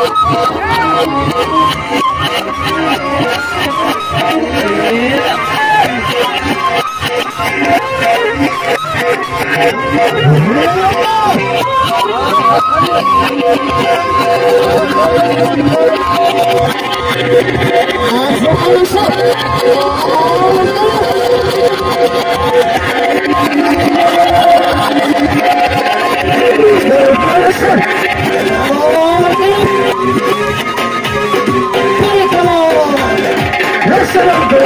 I'm sorry. Get up,